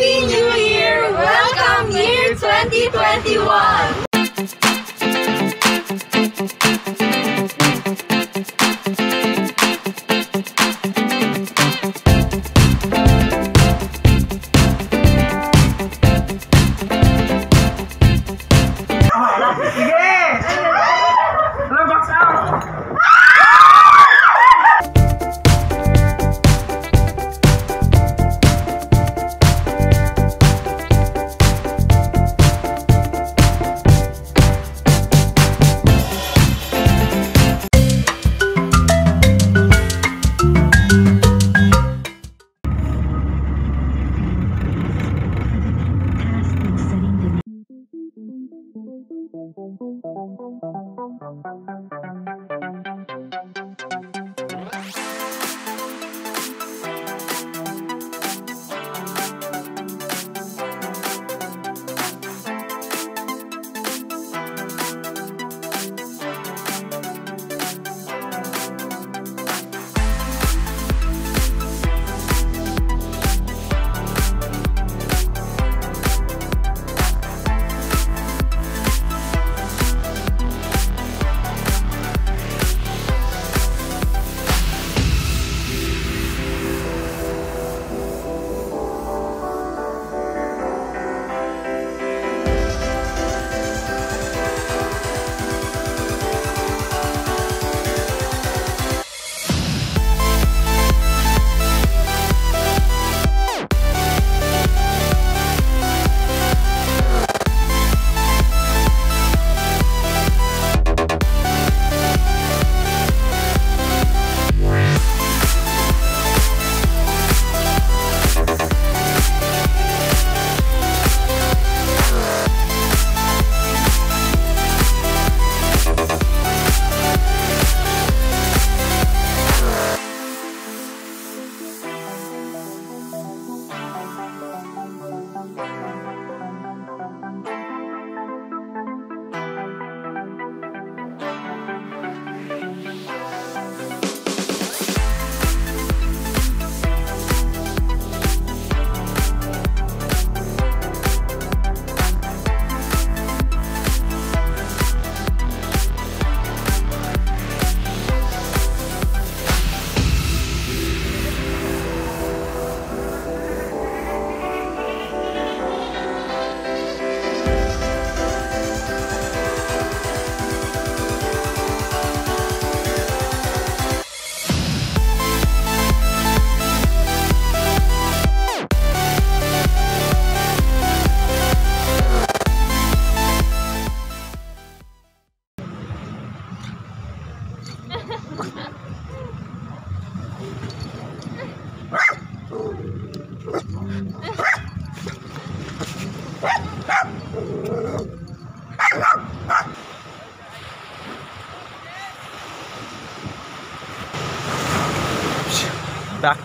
Happy New Year! Welcome year 2021!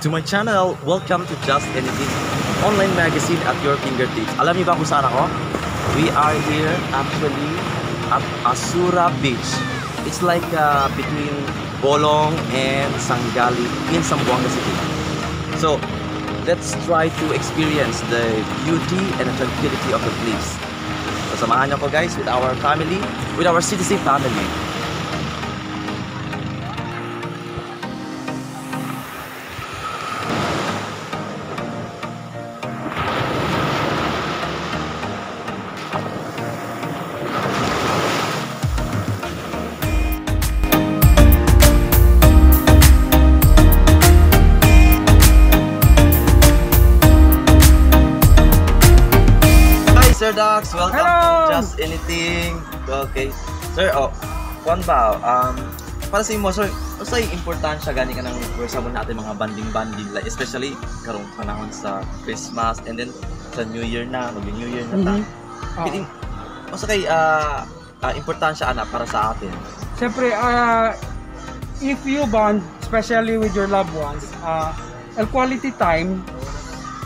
To my channel. Welcome to Just Anything online magazine at your fingertips. Alam niyo ba kung saan ako? We are here actually at Asura Beach. It's like uh, between Bolong and Sangali in Zamboanga City. So, let's try to experience the beauty and the tranquility of the place. So, samahan niyo ko guys with our family, with our citizen family. Dax, welcome Hello! to Just Anything. Okay. Sir, oh, kuan ba, um, para sa imo, sir, sa importansya gani ka ng worsa mo natin mga banding-banding, like especially karong panahon sa Christmas and then sa New Year na, mag-New Year na ta. Mhm. Oh. Piling, o sa kay, ah, ah, importansya ana para sa atin. Siyempre, ah, if you bond, especially with your loved ones, ah, a quality time,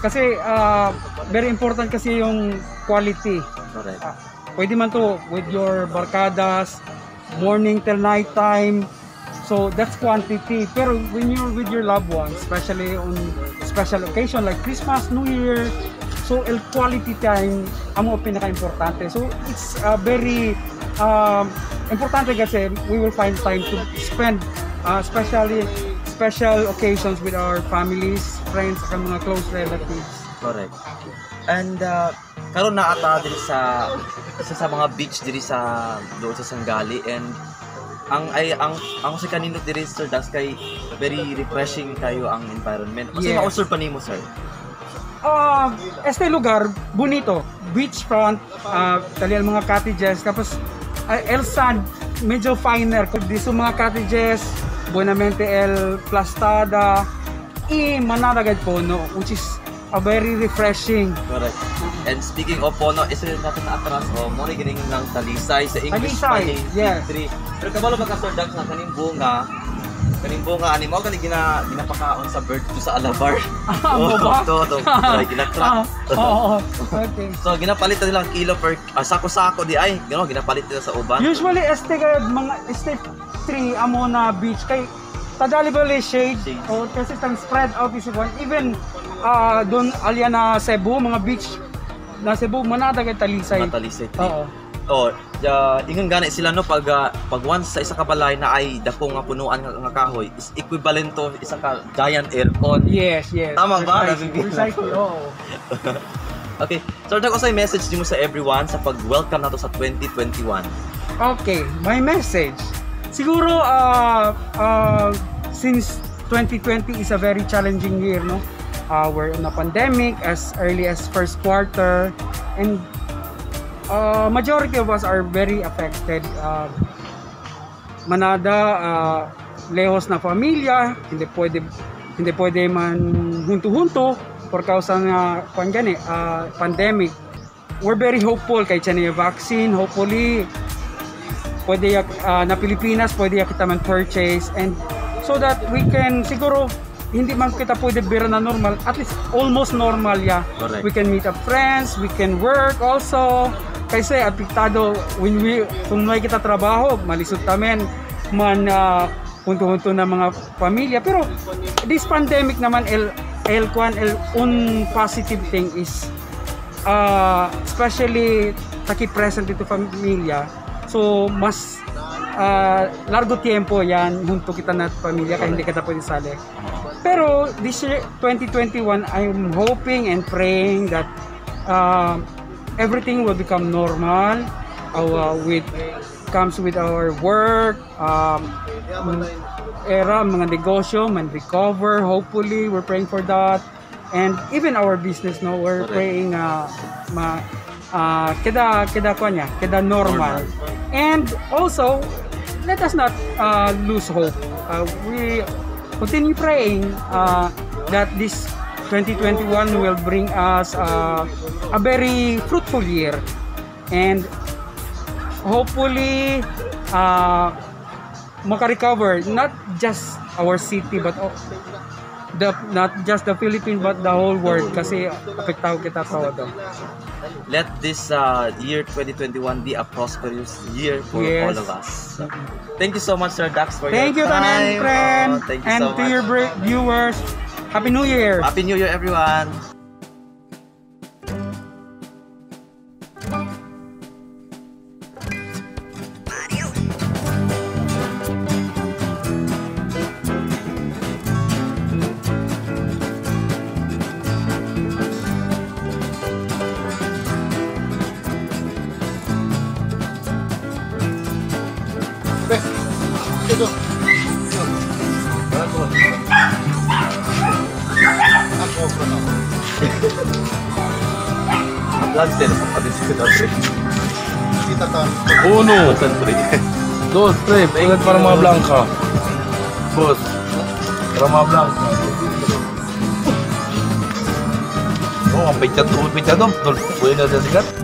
kasi ah, very important kasi yung quality. Correct. Ah, pwede man to with your barkadas, morning till night time. So that's quantity. Pero when you're with your loved ones, especially on special occasion like Christmas, New Year, So, el quality time amo pinaka-importante. So, it's uh, very um, importante kasi we will find time to spend uh, especially special occasions with our families, friends, at mga close relatives. Correct. And uh, karon na ata diri sa isa sa mga beach diri sa doon sa Sangali and ang ay ang ang sa kanino diri Sir Dax kay very refreshing kayo ang environment. Kasi Yes. ma-observe pa nimo sir. Ah, este lugar, bonito. Beachfront, uh, talian mga cottages, tapos uh, El Sand, medyo finer. Dito mga cottages, Buenamente El Plastada, i Manaragad Pono, which is a very refreshing. Correct. And speaking of Pono, isa rin natin na atras o mo ni gining ng Talisay sa English Talisay, pa yes. Pero kabalo ba ka Sir Dax na kaning bunga kaning bunga ani mo kani gina ginapakaon sa bird to sa alabar. Ah, mo ba? to, to. Ay, ginatrak. Ah, Oo, okay. So ginapalit na nilang kilo per ah, sako-sako di ay, gano ginapalit nila sa uban. Usually, este kay mga este 3 amo na beach kay Tadali Valley shade o kasi tang spread out is one even ah doon alya na Cebu mga beach na Cebu manada kay Talisay. Mga Talisay tree. Oo. Oh, ja, ingon gani sila no pag ah, pag once sa isa ka balay na ay dako nga punuan nga, nga kahoy is equivalent to isa ka giant aircon. Yes, yes. Tama ba? Precisely, oo. Okay. So dako sa message nimo sa everyone sa pag-welcome nato sa 2021. Okay, my message. Siguro uh, uh, since 2020 is a very challenging year, no? Uh, we're in a pandemic as early as first quarter and uh, majority of us are very affected. Uh, manada, uh, lehos na pamilya, hindi pwede hindi pwede man hunto-hunto por causa nga gani, uh, pandemic. We're very hopeful kay China vaccine. Hopefully, pwede ah, na Pilipinas pwede kita man purchase and so that we can siguro hindi man kita pwede bira na normal. At least almost normal ya Correct. we can meet up friends we can work also. Kasi apektado when we kung may kita trabaho malisod tamen man uh, hunto-hunto na mga pamilya. Pero this pandemic naman el el kwan el un positive thing is uh, especially taki present dito pamilya. So mas uh, largo tiempo yan junto kita na pamilya kaya hindi kita pwede sali pero this year 2021 I'm hoping and praying that uh, everything will become normal uh, with comes with our work um, era mga negosyo man recover hopefully we're praying for that. And even our business no we're praying uh, ma uh, keda keda kwa niya keda normal. and also let us not uh, lose hope. Uh, we continue praying uh, that this 2021 will bring us uh, a very fruitful year and hopefully uh, maka-recover not just our city but the not just the Philippines but the whole world kasi apektado kita sa todo. Let this uh, year 2021 be a prosperous year for Yes. all of us. Thank you so much Sir Dax for Thank you your time. Tanan friend Oh, thank you and so to much. your viewers. Happy New Year. Happy New Year everyone. Ito. Ako, ano? Vlog din sa kabis ko daw. Kita ta. Uno, Saan pre? dos, tres, ingat para mga blanca. Boss, para mga blanca. Oh, ang pichat to, pichat to. Tol, pwede na sa sikat.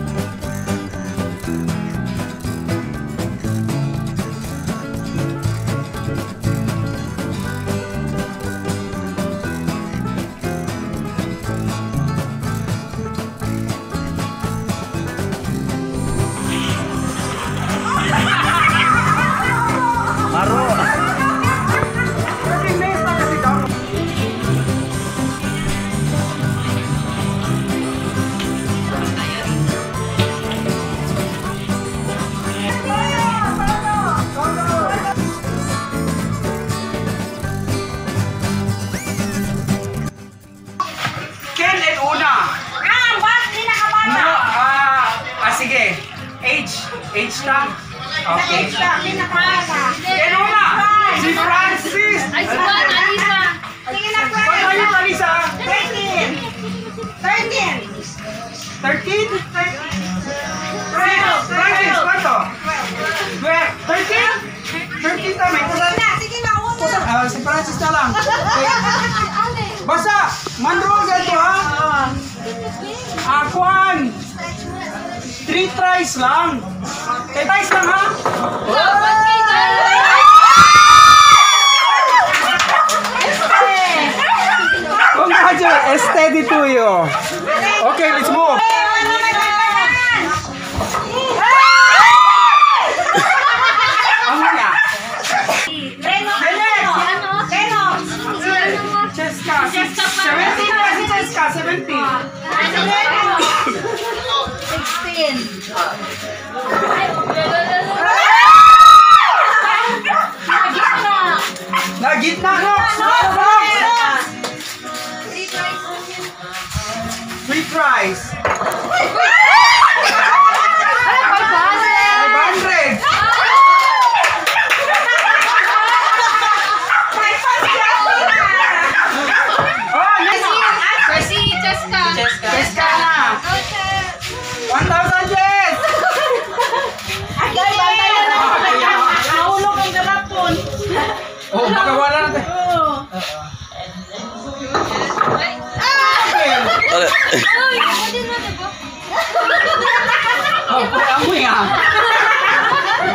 amoy ah.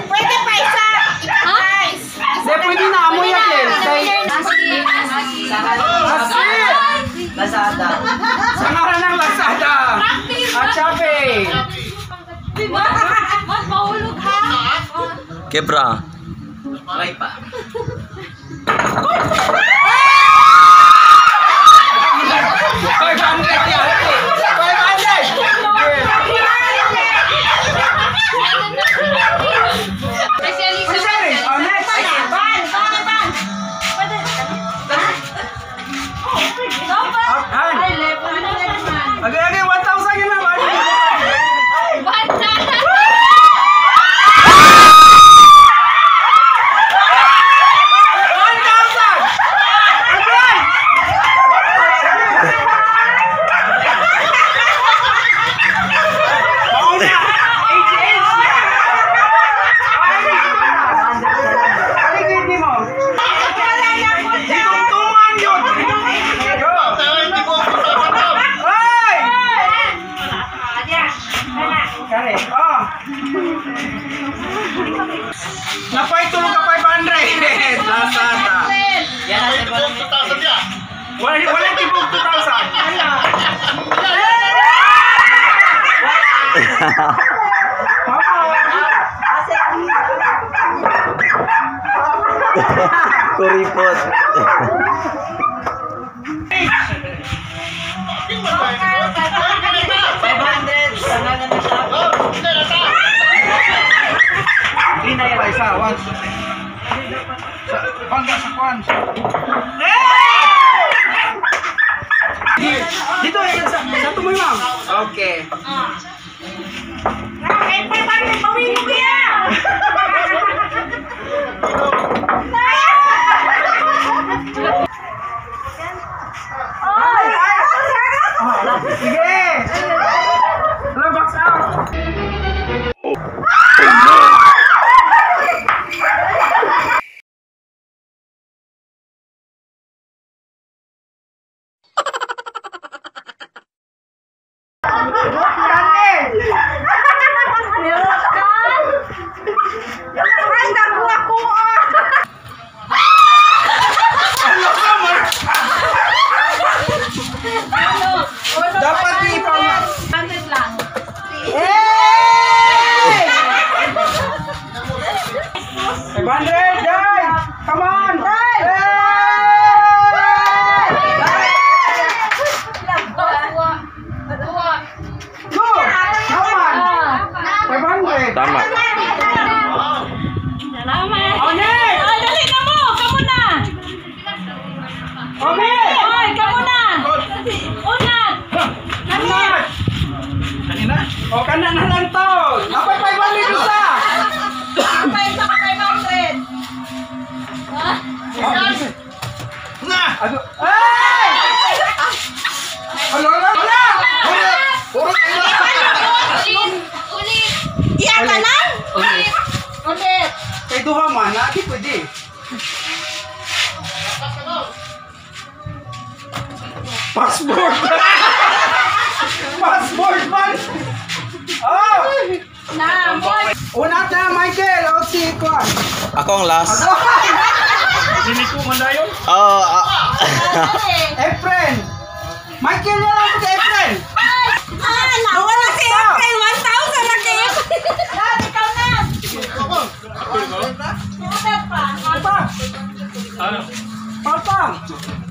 Pwede pa isa. Ha? Hindi, pwede na amoy yan, Jen. Asin! Lazada. Sangara ng Lazada. At Shopee. Mas mahulog ha? Kebra. May pa.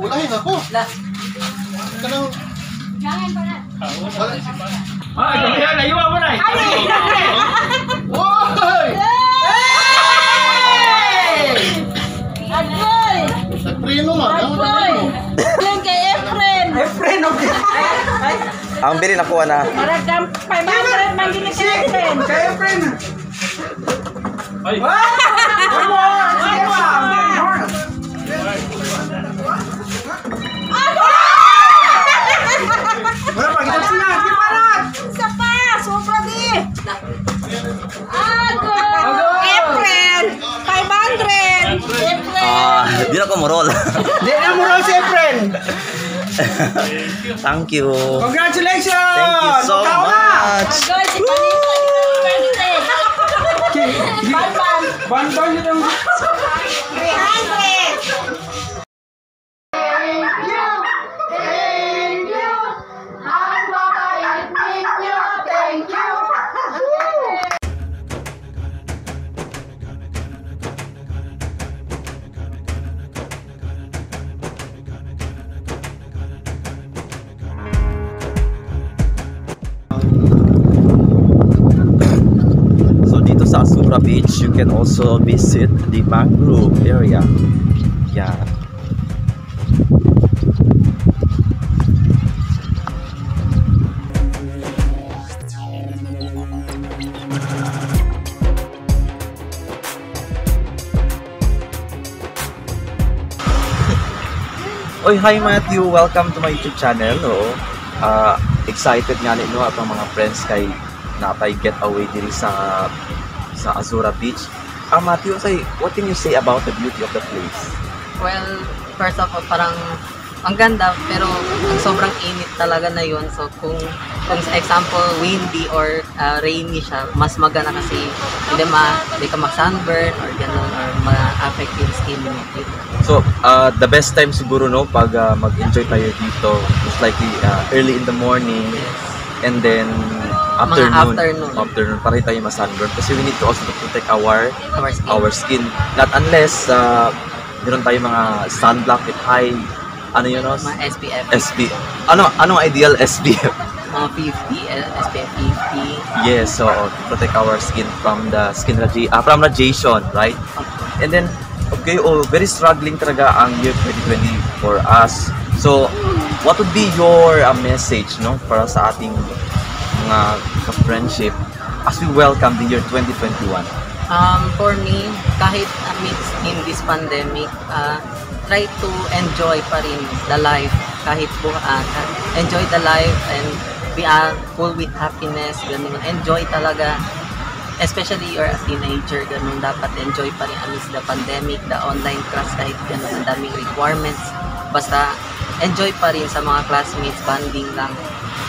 Ulahin ako. Kanang, Jangan pa na. wala. Ah, ganyan, ayuwa mo na Hoy! Agoy! Nagpreno man. Ano Agoy! nagpreno? Yan kay Efren. Efren, okay. ang bili nakuha na. Maragam 500 man din kay Efren. Kay Efren! Ay! One more! Di na ko morol. Di na mo raw si Efren! Thank you. Congratulations! Thank you so Ikaw na! much. Agoy! Si Panisa! Banban! Ban-ban yun ang... can also visit the mangrove area. Yeah. Oy, hi Matthew. Welcome to my YouTube channel. No? Ah, excited nga ni no atong mga friends kay napay getaway diri sa sa Azura Beach. Ah, Matthew, say, what can you say about the beauty of the place? Well, first of all, parang ang ganda pero ang sobrang init talaga na yun. So kung kung sa example windy or uh, rainy siya, mas maganda kasi hindi ma hindi ka mag-sunburn or ganun or ma-affect yung skin mo. So, uh, the best time siguro no pag uh, mag-enjoy tayo dito, most likely uh, early in the morning and then afternoon. afternoon. Afternoon para tayo ma-sunburn kasi we need to also protect our Our skin. our skin. Not unless uh, meron tayo mga sunblock with high ano yun no? Mga SPF. SP. Ano anong ideal SPF? Mga 50, eh, SPF 50. Yes, so to protect our skin from the skin radi ah, from radiation, right? And then okay, oh, very struggling talaga ang year 2020 for us. So, what would be your uh, message no para sa ating mga ka-friendship as we welcome the year 2021? Um, for me, kahit amidst in this pandemic, uh, try to enjoy pa rin the life. Kahit bu uh, enjoy the life and be uh, full with happiness. Ganun. Enjoy talaga. Especially you're a teenager, ganun. Dapat enjoy pa rin amidst the pandemic, the online class, kahit ganun, ang daming requirements. Basta enjoy pa rin sa mga classmates, banding lang.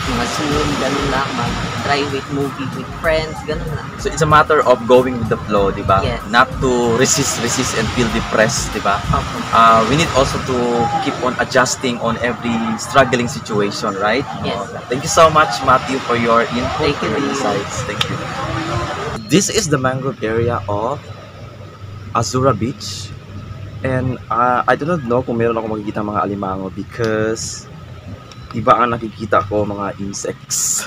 Mga Zoom, ganun lang. Mag-try with movie with friends, ganun lang. So, it's a matter of going with the flow, di ba? Yes. Not to resist, resist and feel depressed, di ba? Opo. uh, we need also to keep on adjusting on every struggling situation, right? Yes. Uh, thank you so much, Matthew, for your input, Thank for you, your insights. Thank you. This is the mangrove area of Azura Beach. And uh, I do not know kung meron ako makikita mga alimango because iba ang nakikita ko mga insects.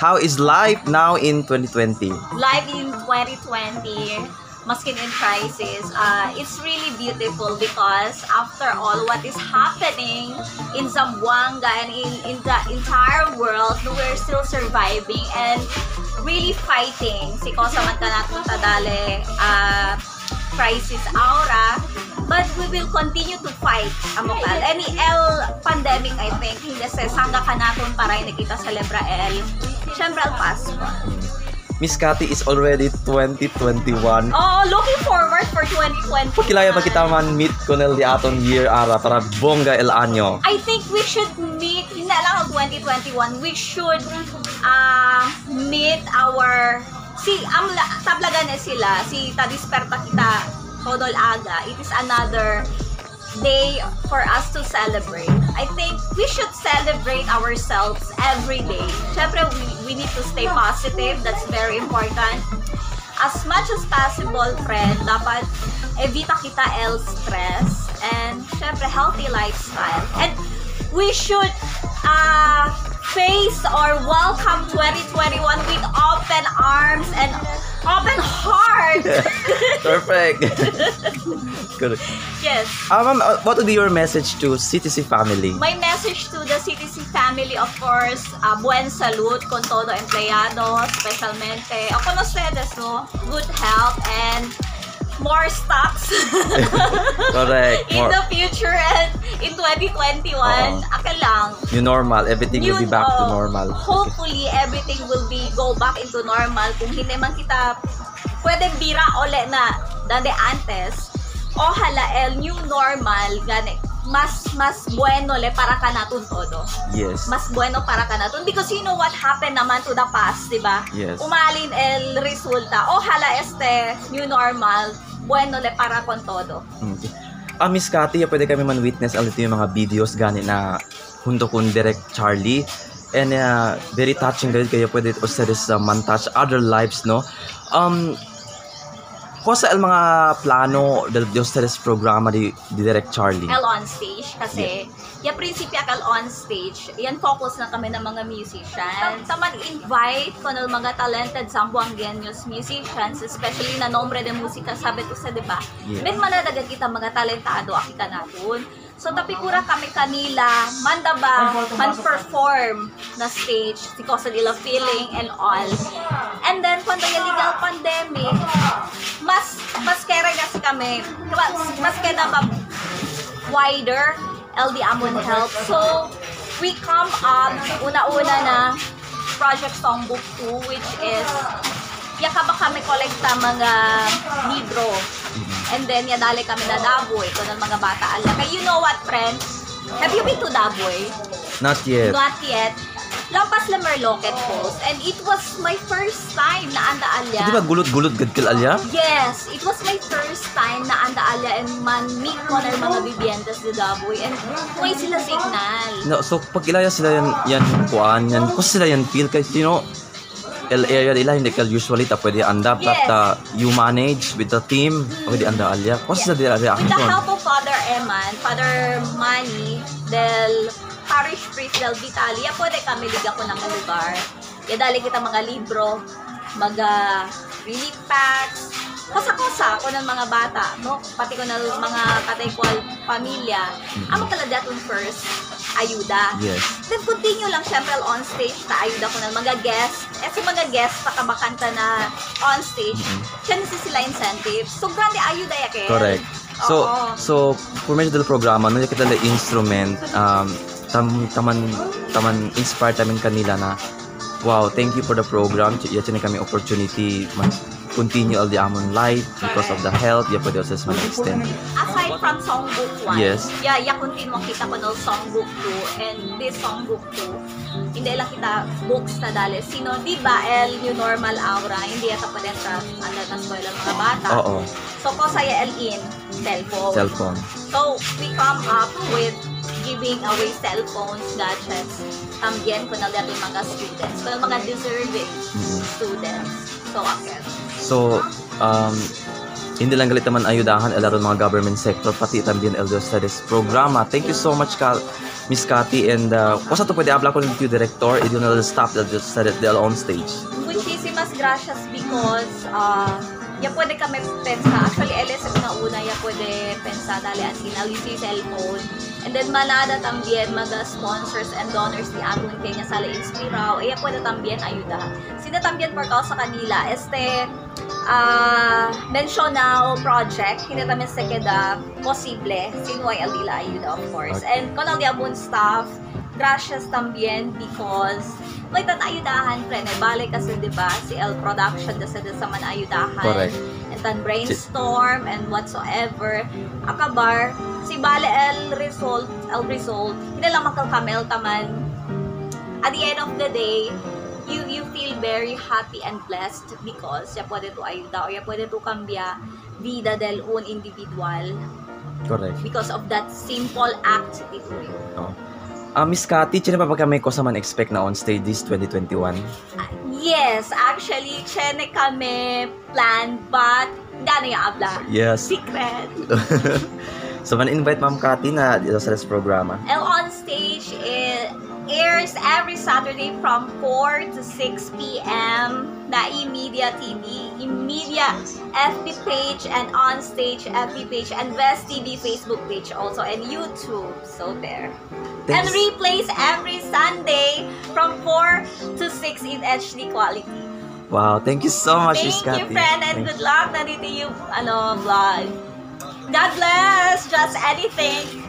How is life now in 2020? Life in 2020, maskin in crisis, uh, it's really beautiful because after all what is happening in Zamboanga and in, in the entire world, we're still surviving and really fighting. Si Kosa man ka natong tadale, uh, crisis aura, but we will continue to fight amokal. Any L pandemic, I think, hindi sa sangga ka naton para hindi kita celebra L. Siyempre, al Pasko. Miss Cathy is already 2021. Oh, looking forward for 2020. Kilaya ba kita man meet ko di aton year ara para bongga el año. I think we should meet, hindi lang ang 2021, we should uh, meet our, si, am, tablagan sila, si Tadisperta kita, Todol Aga, it is another day for us to celebrate. I think we should celebrate ourselves every day. Siyempre, we, we need to stay positive. That's very important. As much as possible, friend, dapat evita kita el stress and syempre healthy lifestyle. And we should uh, face or welcome 2021 with open arms and open heart. Perfect. Good. yes. Ah, ma'am, uh, what would be your message to CTC family? My message to the CTC family, of course, uh, buen salud con todo empleyado, especialmente. O con ustedes, no? Good health and more stocks Correct. in More the future and in 2021. Oo. Aka lang. new normal. Everything will be Yun, back to oh, normal. Hopefully, everything will be go back into normal. Kung hindi man kita pwede bira ole na dande antes, ojalá el new normal gani mas mas bueno le para ka natun todo. Yes. Mas bueno para ka natun because you know what happened naman to the past, di ba? Yes. Umalin el resulta. Ojalá este new normal bueno le para con todo. Okay. Ah, Miss Cathy, pwede kami man witness ulit yung mga videos gani na hundo kun direct Charlie. And uh, very touching gayud kayo pwede ustedes uh, man touch other lives, no? Um, Kosa el mga plano del de ustedes programa di, di direct Charlie? L on stage kasi yung prinsipya kal on stage, yan focus na kami ng mga musicians. Taman invite ko ng mga talented Zamboangueños musicians, especially na nombre de musika, sabi ko sa, di ba? Yeah. May manadagan kita mga talentado, akita natin. So, tapikura kami kanila, manda ba, man-perform na stage, because of nila feeling and all. And then, kung yung legal pandemic, kami, mas, mas kaya ba wider LD Amon Help. So, we come up, una-una na Project Songbook 2, which is yaka ba kami kolekta mga libro. And then, yadali kami na Daboy, ito ng mga bata ala. Kaya you know what, friend? Have you been to Daboy? Not yet. Not yet. Lampas la Merlocket Falls. And it was my first time na anda alya. Di ba gulot-gulot gad kal alya? Yes, it was my first time na anda alya and man meet ko na mga bibiyentas di Daboy. And may sila signal. No, so pag ilaya sila yan yan kuan yan kung sila yan feel kay you know el area nila hindi ka usually ta pwede anda but Yes. uh, you manage with the team pwede anda alya kung sila dila With the reaction help of Father Eman, Father Manny, del Parish Priest del Vitalia, pwede kami liga ko ng lugar. Ya dali kita mga libro, mga relief packs, kosa-kosa ko ng mga bata, no? Pati ko na mga katekwal pamilya. Amo pala datong first, ayuda. yes Then continue lang syempre on stage na ayuda ko ng mga guest. Eh si mga guest pakamakanta na on stage, Mhm. siya nasi sila incentives. So grande ayuda ya correct so Oo. so por medio del programa no kita la instrument um tam taman taman inspire tamin kanila na wow thank you for the program ya chine kami opportunity continue all the amon life because of the health ya pwede sa man extend aside from songbook 1, Yes. yeah, yeah, continue kita ko no songbook 2 and this songbook 2, hindi lang kita books na dali. Sino, di ba, El, new normal aura, hindi yata pa din sa, ano, na spoil ang mga bata. oo So, ko saya El in, cellphone. cellphone So, we come up with giving away cellphones, gadgets, tambien ko na dati mga students, ko mga deserving students. So, okay. So, um, hindi lang galit naman ayudahan el aron mga government sector pati tambien el Dios Studies programa. Thank you so much ka Miss Cathy and uh, kung sa to pwede abla ko ng director it will stop the Dios Studies on stage. Muchísimas gracias because uh, ya pwede kami pensa. Actually, LS na una, ya pwede pensa dali ang sinalisi cellphone. And then manada también mga sponsors and donors ni Agun kanya sa Inspirao. Eh, ya pwede también ayuda. Sina también por sa kanila. Este, ah mencionado project, hindi también se queda posible sin YL Dila ayuda, of course. And con el Diabon staff, gracias también because may tan ayudahan pre na balik kasi 'di ba si L production da sa sa man ayudahan Correct. and then brainstorm and whatsoever akabar si bale L result L result hindi lang magkakamel taman at the end of the day you you feel very happy and blessed because ya pwede to ayuda o ya pwede to cambia vida del un individual Correct. because of that simple act ito yun. Ah, Miss Cathy, chine pa ba kami ko sa man expect na on stage this 2021? Yes, actually, chene kami plan, but dano yung abla. Yes. Secret. so man invite Ma'am Cathy na dito sa this programa. And on stage, it airs every Saturday from 4 to 6 p.m. na Media TV, Media FB page, and on stage FB page, and Best TV Facebook page also, and YouTube. So there. And replays every Sunday from 4 to 6 in HD quality. Wow, thank you so much, Thank you, friend, and Thank- good luck. Nandito yung, ano, vlog. God bless! Just anything.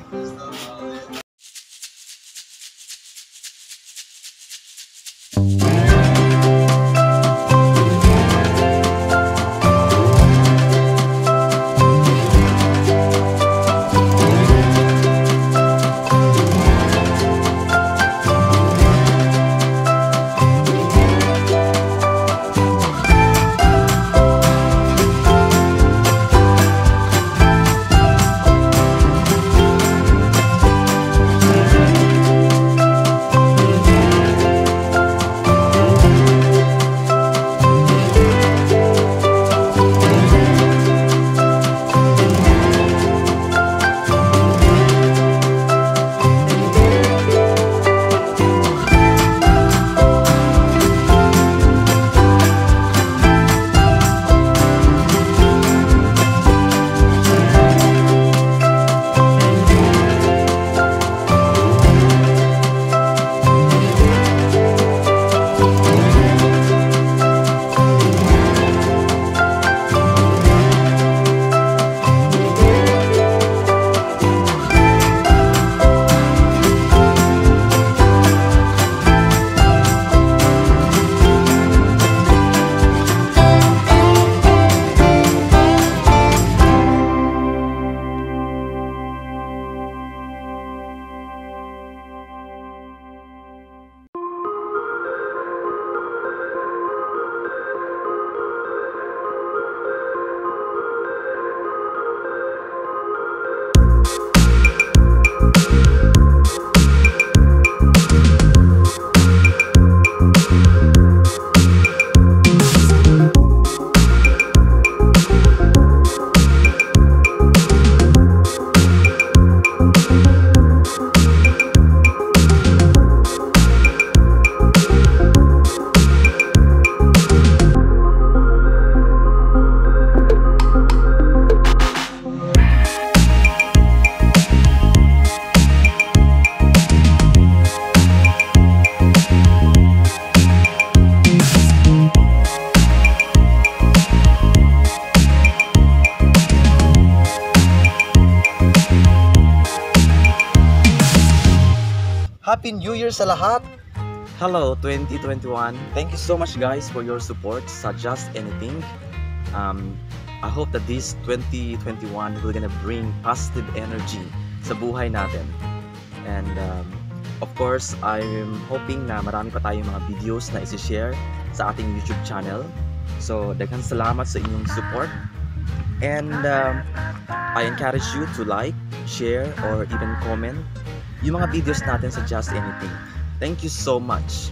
Happy New Year sa lahat! Hello 2021. Thank you so much guys for your support sa Just Anything. Um, I hope that this 2021 will gonna bring positive energy sa buhay natin. And um, of course, I'm hoping na marami pa tayong mga videos na isi-share sa ating YouTube channel. So, daghang salamat sa inyong support. And um, I encourage you to like, share, or even comment yung mga videos natin sa Just Anything. Thank you so much.